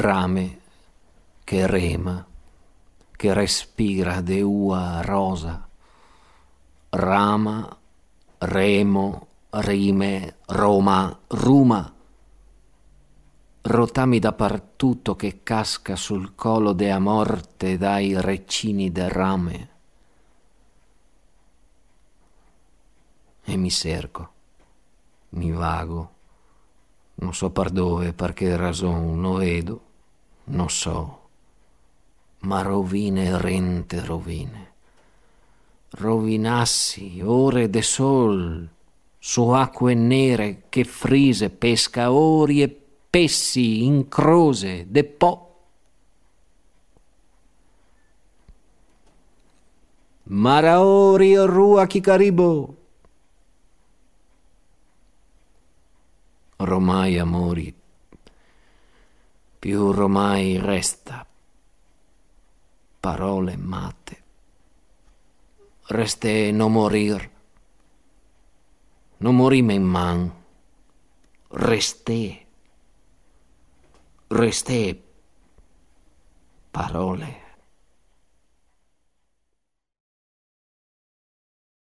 rame che rema, che respira de ua rosa, rama, remo, rime, Roma, ruma, rotami dappertutto che casca sul collo dea morte dai recini del rame. E mi cerco, mi vago, non so per dove, perché ragion non vedo, non so, ma rovine rente rovine. Rovinassi ore de sol, su acque nere che frise pescaori e pessi in crose de po. Maraori rua chicaribo. Romai amori, più romai resta. Parole mate. Reste no morir, no morime in man, reste. Resté parole